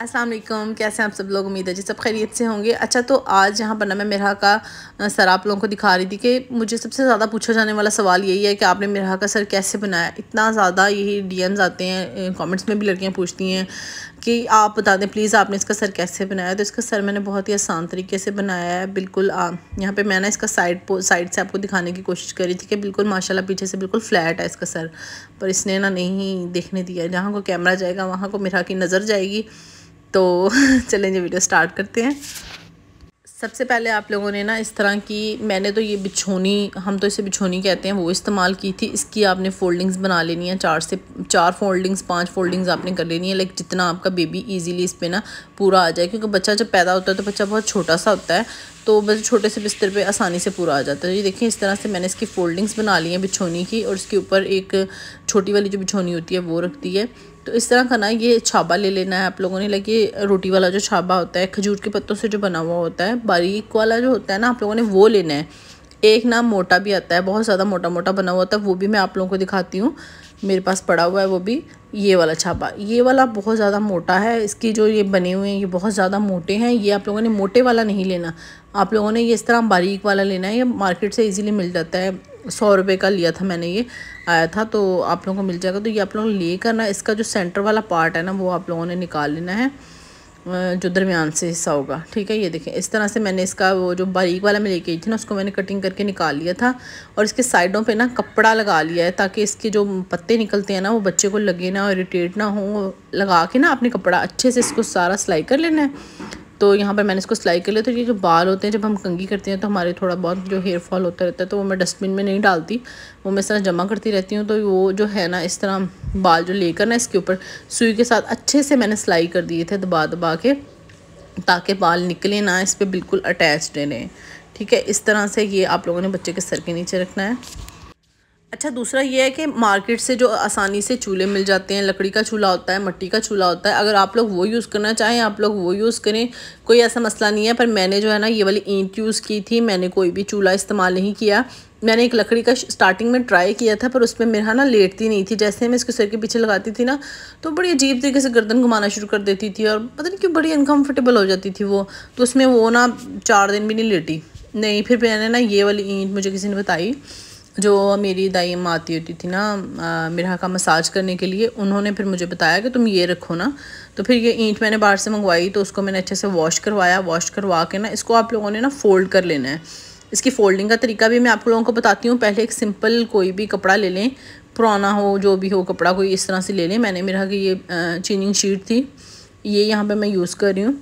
वालेकुम कैसे हैं आप सब लोग? उम्मीद है जी सब खैरियत से होंगे। अच्छा तो आज यहाँ पर ना मैं मेरा का सर आप लोगों को दिखा रही थी कि मुझे सबसे ज़्यादा पूछा जाने वाला सवाल यही है कि आपने मेरा का सर कैसे बनाया? इतना ज़्यादा यही डीएम्स आते हैं कमेंट्स में भी लड़कियाँ पूछती हैं कि आप बता दें, प्लीज़ आपने इसका सर कैसे बनाया? तो इसका सर मैंने बहुत ही आसान तरीके से बनाया है। बिल्कुल यहाँ पर मैंने इसका साइड साइड से आपको दिखाने की कोशिश करी थी कि बिल्कुल माशाला पीछे से बिल्कुल फ्लैट है इसका सर। पर इसने ना नहीं देखने दिया। जहाँ को कैमरा जाएगा, वहाँ को मेरा की नज़र जाएगी। तो चलें जी, वीडियो स्टार्ट करते हैं। सबसे पहले आप लोगों ने ना इस तरह की, मैंने तो ये बिछोनी, हम तो इसे बिछोनी कहते हैं, वो इस्तेमाल की थी। इसकी आपने फोल्डिंग्स बना लेनी है, चार से, चार फोल्डिंग्स, पाँच फोल्डिंग्स आपने कर लेनी है। लाइक जितना आपका बेबी इजीली इस पर ना पूरा आ जाए, क्योंकि बच्चा जब पैदा होता है तो बच्चा बहुत छोटा सा होता है। तो बस छोटे से बिस्तर पे आसानी से पूरा आ जाता है। ये देखिए, इस तरह से मैंने इसकी फोल्डिंग्स बना ली हैं बिछोनी की, और इसके ऊपर एक छोटी वाली जो बिछोनी होती है वो रखती है। तो इस तरह का ना ये छाबा ले लेना है आप लोगों ने। लगे रोटी वाला जो छाबा होता है, खजूर के पत्तों से जो बना हुआ होता है, बारीक वाला जो होता है ना आप लोगों ने, वो लेना है। एक ना मोटा भी आता है, बहुत ज़्यादा मोटा मोटा बना हुआ होता है, वो भी मैं आप लोगों को दिखाती हूँ। मेरे पास पड़ा हुआ है वो भी, ये वाला छापा। ये वाला बहुत ज़्यादा मोटा है, इसकी जो ये बने हुए हैं, ये बहुत ज़्यादा मोटे हैं, ये आप लोगों ने मोटे वाला नहीं लेना। आप लोगों ने ये इस तरह बारीक वाला लेना है, ये मार्केट से इजीली मिल जाता है। सौ रुपये का लिया था मैंने ये, आया था तो आप लोगों को मिल जाएगा। तो ये आप लोगों ने लेकर ना इसका जो सेंटर वाला पार्ट है ना, वो आप लोगों ने निकाल लेना है। जो दरमियान से हिस्सा होगा। ठीक है, ये देखें। इस तरह से मैंने इसका वो जो बारीक वाला मैं लेके आई थी ना, उसको मैंने कटिंग करके निकाल लिया था और इसके साइडों पे ना कपड़ा लगा लिया है ताकि इसके जो पत्ते निकलते हैं ना, वो बच्चे को लगे ना और इरीटेट ना हो। लगा के ना आपने कपड़ा अच्छे से इसको सारा सिलाई कर लेना है। तो यहाँ पर मैंने इसको सिलाई कर लिया। तो ये जो बाल होते हैं, जब हम कंगी करते हैं तो हमारे थोड़ा बहुत जो हेयर फॉल होता रहता है तो वो मैं डस्टबिन में नहीं डालती। वो मैं इस तरह जमा करती रहती हूँ। तो वो जो है ना, इस तरह बाल जो लेकर ना इसके ऊपर, सुई के साथ अच्छे से मैंने सिलाई कर दिए थे दबा दबा के, ताकि बाल निकले ना इस पर बिल्कुल अटैच रहें। ठीक है, इस तरह से ये आप लोगों ने बच्चे के सर के नीचे रखना है। अच्छा दूसरा ये है कि मार्केट से जो आसानी से चूल्हे मिल जाते हैं, लकड़ी का चूल्हा होता है, मट्टी का चूल्हा होता है, अगर आप लोग वो यूज़ करना चाहें, आप लोग वो यूज़ करें, कोई ऐसा मसला नहीं है, पर मैंने जो है ना, ये वाली ईंट यूज़ की थी, मैंने कोई भी चूल्हा इस्तेमाल नहीं किया। मैंने एक लकड़ी का स्टार्टिंग में ट्राई किया था, पर उसमें मेरा ना लेटती नहीं थी, जैसे मैं इसके सिर के पीछे लगाती थी ना तो बड़ी अजीब तरीके से गर्दन घुमाना शुरू कर देती थी, और पता नहीं क्यों बड़ी अनकम्फर्टेबल हो जाती थी वो तो उसमें वो ना चार दिन भी नहीं लेटी। नहीं, फिर मैंने ना ये वाली ईंट मुझे किसी ने बताई जो मेरी दाई अम्मा आती होती थी ना मेरा का मसाज करने के लिए, उन्होंने फिर मुझे बताया कि तुम ये रखो ना। तो फिर ये ईंट मैंने बाहर से मंगवाई तो उसको मैंने अच्छे से वॉश करवाया वॉश करवा के ना, इसको आप लोगों ने ना फोल्ड कर लेना है। इसकी फोल्डिंग का तरीका भी मैं आप लोगों को बताती हूँ। पहले एक सिंपल कोई भी कपड़ा ले लें, पुराना हो, जो भी हो कपड़ा, कोई इस तरह से ले लें। मैंने मेरा की ये चीनिंग शीट थी, ये यहाँ पर मैं यूज़ कर रही हूँ।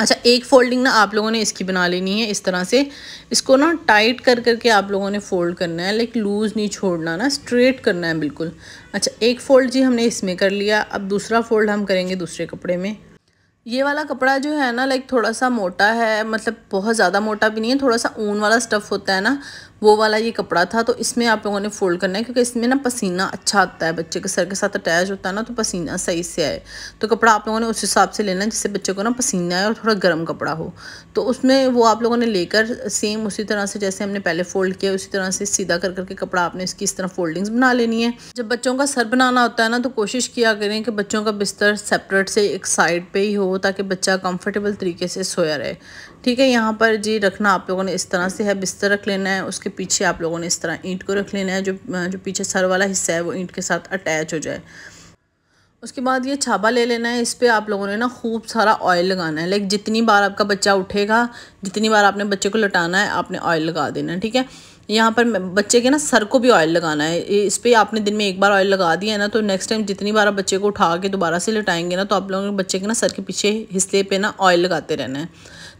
अच्छा एक फोल्डिंग ना आप लोगों ने इसकी बना लेनी है इस तरह से। इसको ना टाइट कर करके आप लोगों ने फ़ोल्ड करना है लाइक लूज़ नहीं छोड़ना ना स्ट्रेट करना है बिल्कुल। अच्छा एक फ़ोल्ड जी हमने इसमें कर लिया, अब दूसरा फ़ोल्ड हम करेंगे दूसरे कपड़े में। ये वाला कपड़ा जो है ना लाइक थोड़ा सा मोटा है मतलब बहुत ज़्यादा मोटा भी नहीं है, थोड़ा सा ऊन वाला स्टफ़ होता है ना वो वाला ये कपड़ा था तो इसमें आप लोगों ने फ़ोल्ड करना है, क्योंकि इसमें ना पसीना अच्छा आता है बच्चे के, सर के साथ अटैच होता है ना तो पसीना सही से आए। तो कपड़ा आप लोगों ने उस हिसाब से लेना है, जिससे बच्चे को ना पसीना आए और थोड़ा गर्म कपड़ा हो। तो उसमें वो आप लोगों ने लेकर सेम उसी तरह से जैसे हमने पहले फ़ोल्ड किया, उसी तरह से सीधा कर करके कपड़ा आपने इसकी इस तरह फोल्डिंग्स बना लेनी है। जब बच्चों का सर बनाना होता है ना तो कोशिश किया करें कि बच्चों का बिस्तर सेपरेट से एक साइड पर ही हो, ताकि बच्चा कम्फर्टेबल तरीके से सोया रहे। ठीक है, यहाँ पर जी रखना आप लोगों ने इस तरह से है, बिस्तर रख लेना है, उसके पीछे आप लोगों ने इस तरह ईंट को रख लेना है, जो जो पीछे सर वाला हिस्सा है, वो ईंट के साथ अटैच हो जाए। उसके बाद ये छाबा ले लेना है, इस पर आप लोगों ने ना खूब सारा ऑयल लगाना है। लाइक जितनी बार आपका बच्चा उठेगा, जितनी बार आपने बच्चे को लटाना है, आपने ऑयल लगा देना है, ठीक है? यहाँ पर बच्चे के ना सर को भी ऑयल लगाना है। इस पर आपने दिन में एक बार ऑयल लगा दिया है ना तो नेक्स्ट टाइम जितनी बार आप बच्चे को उठा के दोबारा से लटाएँगे ना तो आप लोगों ने बच्चे के ना सर के पीछे हिस्से पे ना ऑयल लगाते रहना है।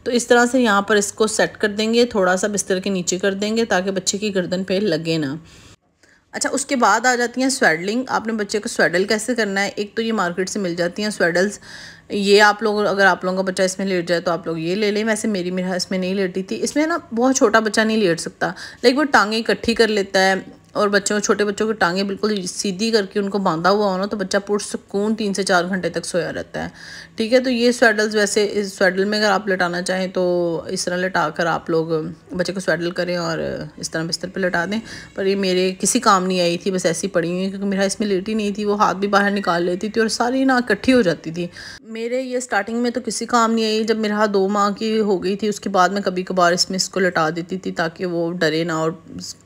तो इस तरह से यहाँ पर इसको सेट कर देंगे थोड़ा सा बिस्तर के नीचे कर देंगे ताकि बच्चे की गर्दन पे लगे ना। अच्छा उसके बाद आ जाती हैं स्वेडलिंग आपने बच्चे को स्वेडल कैसे करना है? एक तो ये मार्केट से मिल जाती हैं स्वेडल्स ये आप लोग, अगर आप लोगों का बच्चा इसमें लेट जाए तो आप लोग ये ले लें। वैसे मेरी, मेरा इसमें नहीं लेटी थी। इसमें ना बहुत छोटा बच्चा नहीं लेट सकता। लाइक वो टांगे इकट्ठी कर लेता है। और बच्चों छोटे बच्चों की टांगें बिल्कुल सीधी करके उनको बांधा हुआ हो ना तो बच्चा पुरसकून तीन से चार घंटे तक सोया रहता है। ठीक है तो ये स्वेडल्स वैसे इस स्वेडल में अगर आप लटाना चाहें तो इस तरह लटा कर आप लोग बच्चे को स्वेडल करें और इस तरह बिस्तर पर लटा दें। पर ये मेरे, किसी काम नहीं आई थी, बस ऐसी पड़ी हुई क्योंकि मेरा इसमें लेटी नहीं थी, वो हाथ भी बाहर निकाल लेती थी और सारी ना इकट्ठी हो जाती थी। मेरे ये स्टार्टिंग में तो किसी काम नहीं आई, जब मेरा हाथ दो माह की हो गई थी, उसके बाद मैं कभी कभार इसमें इसको लटा देती थी, ताकि वो डरे ना और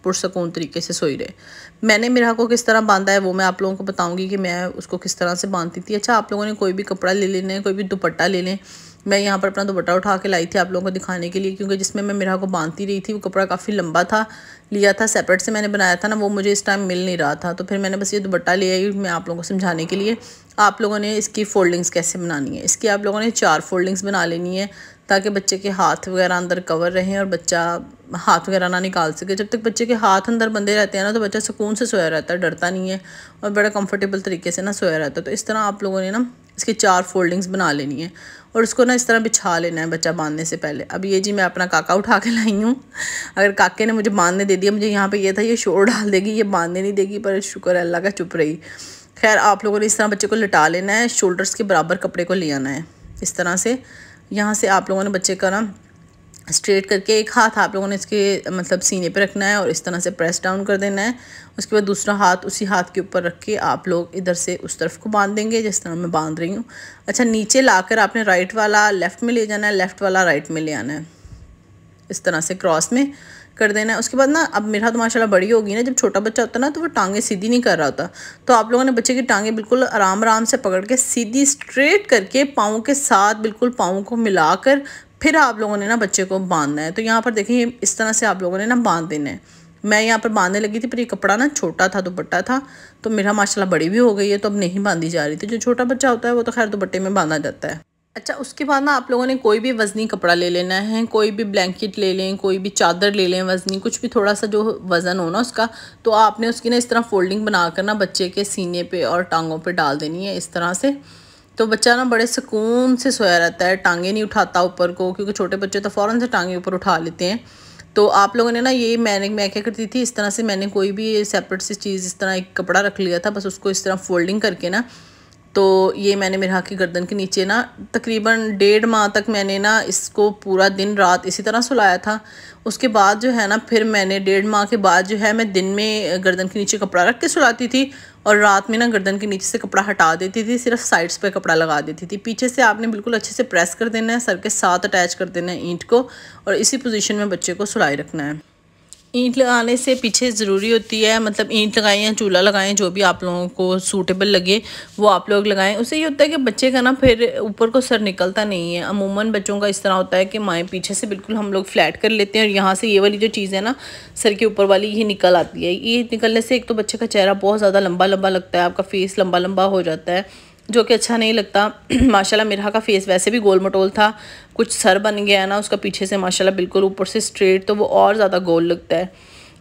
पुरसकून तरीके से सोई रहे। मैंने मेरा को किस तरह बांधा है वो मैं आप लोगों को बताऊँगी कि मैं उसको किस तरह से बांधती थी। अच्छा आप लोगों ने कोई भी कपड़ा ले लेने है कोई भी दुपट्टा ले लें। मैं यहाँ पर अपना दुपट्टा उठा के लाई थी आप लोगों को दिखाने के लिए, क्योंकि जिसमें मैं मेरा को बांधती रही थी, वो कपड़ा काफ़ी लंबा था। लिया था सेपरेट से मैंने बनाया था ना, वो मुझे इस टाइम मिल नहीं रहा था। तो फिर मैंने बस ये दुपट्टा लिया ही मैं आप लोगों को समझाने के लिए। आप लोगों ने इसकी फोल्डिंग्स कैसे बनानी है? इसकी आप लोगों ने चार फोल्डिंग्स बना लेनी है, ताकि बच्चे के हाथ वगैरह अंदर कवर रहें और बच्चा हाथ वगैरह ना निकाल सके। जब तक बच्चे के हाथ अंदर बंधे रहते हैं ना तो बच्चा सुकून से सोया रहता है, डरता नहीं है और बड़ा कंफर्टेबल तरीके से ना सोया रहता है। तो इस तरह आप लोगों ने ना इसकी चार फोल्डिंग्स बना लेनी है और उसको ना इस तरह बिछा लेना है बच्चा बांधने से पहले। अब ये जी मैं अपना काका उठा के लाई हूँ। अगर काके ने मुझे बांधने दे दिया, मुझे यहाँ पे ये था, ये शोर डाल देगी, ये बांधने नहीं देगी, पर शुक्र अल्लाह का चुप रही खैर, आप लोगों ने इस तरह बच्चे को लिटा लेना है शोल्डर्स के बराबर कपड़े को ले आना है। इस तरह से, यहाँ से आप लोगों ने बच्चे का ना स्ट्रेट करके एक हाथ आप लोगों ने इसके मतलब सीने पे रखना है और इस तरह से प्रेस डाउन कर देना है। उसके बाद दूसरा हाथ, उसी हाथ के ऊपर रख के आप लोग इधर से उस तरफ़ को बाँध देंगे, जिस तरह मैं बाँध रही हूँ। अच्छा नीचे लाकर आपने राइट वाला लेफ़्ट में ले जाना है लेफ़्ट वाला राइट में ले आना है। इस तरह से क्रॉस में कर देना है। उसके बाद ना, अब मेरा तो माशाल्लाह बड़ी होगी ना, जब छोटा बच्चा होता ना तो वो टांगे सीधी नहीं कर रहा होता। तो आप लोगों ने बच्चे की टांगे बिल्कुल आराम आराम से पकड़ के सीधी स्ट्रेट करके पाँव के साथ बिल्कुल पाँव को मिलाकर फिर आप लोगों ने ना बच्चे को बांधना है। तो यहाँ पर देखिए, इस तरह से आप लोगों ने ना बाँध देना है। मैं यहाँ पर बांधने लगी थी, पर ये कपड़ा ना छोटा था, दुपट्टा था तो मेरा माशाल्लाह बड़ी भी हो गई है तो अब नहीं बांधी जा रही। थी जो छोटा बच्चा होता है, वो तो खैर दुपट्टे में बांधा जाता है। अच्छा उसके बाद ना आप लोगों ने कोई भी वज़नी कपड़ा ले लेना है, कोई भी ब्लैंकेट ले लें, कोई भी चादर ले लें वज़नी, कुछ भी थोड़ा सा जो वज़न हो ना उसका तो आपने उसकी ना इस तरह फोल्डिंग बनाकर ना बच्चे के सीने पे और टांगों पे डाल देनी है इस तरह से। तो बच्चा ना बड़े सुकून से सोया रहता है, टांगे नहीं उठाता ऊपर को, क्योंकि छोटे बच्चे तो फ़ौरन से टांगे ऊपर उठा लेते हैं। तो आप लोगों ने ना ये मैंने, मैं क्या करती थी, इस तरह से मैंने कोई भी सेपरेट सी चीज़, इस तरह एक कपड़ा रख लिया था, बस उसको इस तरह फोल्डिंग करके ना तो ये मैंने मेरे हाथ की गर्दन के नीचे ना तकरीबन डेढ़ माह तक मैंने ना इसको पूरा दिन रात इसी तरह सुलाया था। उसके बाद जो है ना, फिर मैंने डेढ़ माह के बाद जो है मैं दिन में गर्दन के नीचे कपड़ा रख के सुलाती थी और रात में ना गर्दन के नीचे से कपड़ा हटा देती थी, सिर्फ़ साइड्स पे कपड़ा लगा देती थी। पीछे से आपने बिल्कुल अच्छे से प्रेस कर देना है, सर के साथ अटैच कर देना है ईंट को और इसी पोजीशन में बच्चे को सुलाई रखना है। ईंट लगाने से पीछे ज़रूरी होती है मतलब ईंट लगाएँ या चूल्हा लगाएँ, जो भी आप लोगों को सूटेबल लगे, वो आप लोग लगाएँ। उससे ये होता है कि बच्चे का ना फिर ऊपर को सर निकलता नहीं है। अमूमन बच्चों का इस तरह होता है कि माएँ पीछे से बिल्कुल हम लोग फ्लैट कर लेते हैं और यहाँ से ये वाली जो चीज़ है ना, सर के ऊपर वाली ये निकल आती है। ये निकलने से एक तो बच्चे का चेहरा बहुत ज़्यादा लंबा लंबा लगता है, आपका फेस लंबा लंबा हो जाता है। जो कि अच्छा नहीं लगता। माशाल्लाह मेरा का फेस वैसे भी गोल मटोल था। कुछ सर बन गया है ना, उसका पीछे से माशाल्लाह बिल्कुल ऊपर से स्ट्रेट तो वो और ज़्यादा गोल लगता है।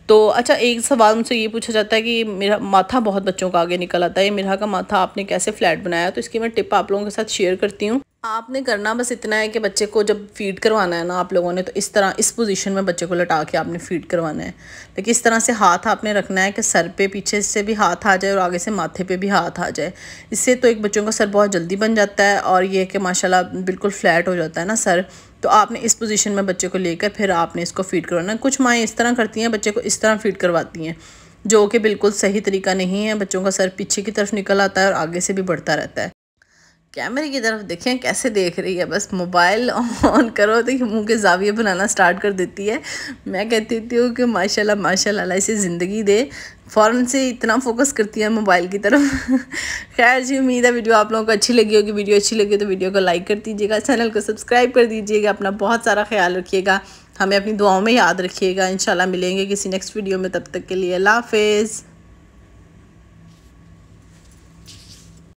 तो अच्छा एक सवाल उनसे ये पूछा जाता है कि मेरा माथा बहुत बच्चों का आगे निकल आता है। मेरा का माथा आपने कैसे फ्लैट बनाया? तो इसकी मैं टिप आप लोगों के साथ शेयर करती हूँ। आपने करना बस इतना है कि बच्चे को जब फ़ीड करवाना है ना आप लोगों ने तो इस तरह, इस पोजीशन में बच्चे को लटा के आपने फ़ीड करवाना है। लेकिन इस तरह से हाथ आपने रखना है कि सर पे पीछे से भी हाथ आ जाए और आगे से माथे पे भी हाथ आ जाए। इससे तो एक बच्चों का सर बहुत जल्दी बन जाता है और ये कि माशाल्लाह बिल्कुल फ्लैट हो जाता है ना सर। तो आपने इस पोजीशन में बच्चे को लेकर फिर आपने इसको फ़ीड करवाना कुछ माएँ इस तरह करती हैं, बच्चे को इस तरह फ़ीड करवाती हैं, जो कि बिल्कुल सही तरीका नहीं है। बच्चों का सर पीछे की तरफ़ निकल आता है और आगे से भी बढ़ता रहता है। कैमरे की तरफ़ देखें, कैसे देख रही है। बस मोबाइल ऑन करो तो ये मुँह के जाविये बनाना स्टार्ट कर देती है। मैं कहती थी हूँ कि माशाल्लाह माशाल्लाह इसे ज़िंदगी दे। फ़ौरन से इतना फोकस करती है मोबाइल की तरफ़। खैर जी, उम्मीद है वीडियो आप लोगों को अच्छी लगी होगी। वीडियो अच्छी लगी तो वीडियो को लाइक कर दीजिएगा चैनल को सब्सक्राइब कर दीजिएगा। अपना बहुत सारा ख्याल रखिएगा। हमें अपनी दुआओं में याद रखिएगा। इन मिलेंगे किसी नेक्स्ट वीडियो में। तब तक के लिए अल्लाह हाफिज़।